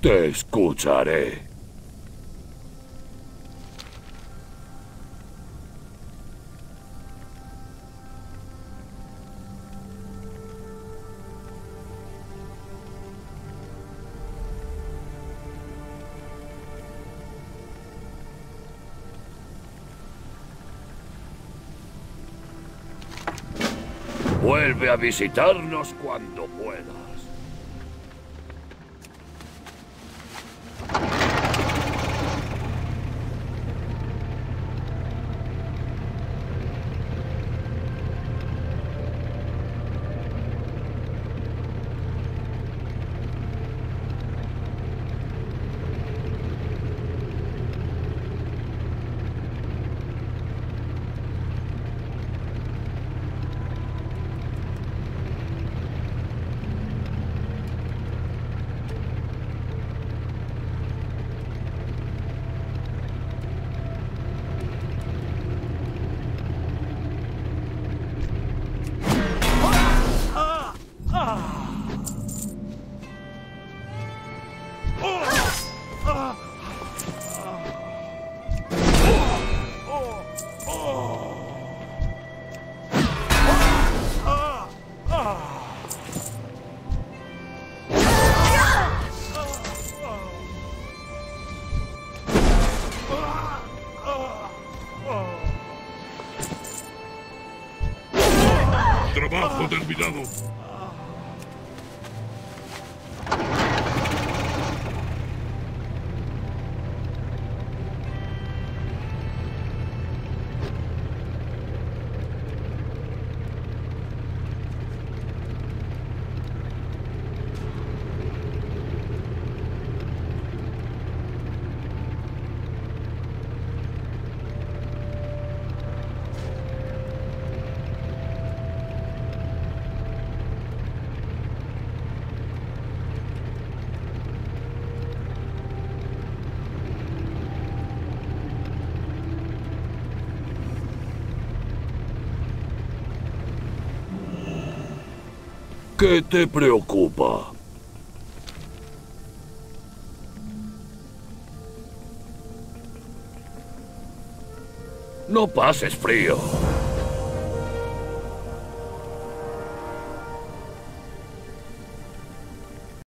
Te escucharé. Vuelve a visitarnos cuando puedas. Trabajo terminado. ¿Qué te preocupa? No pases frío.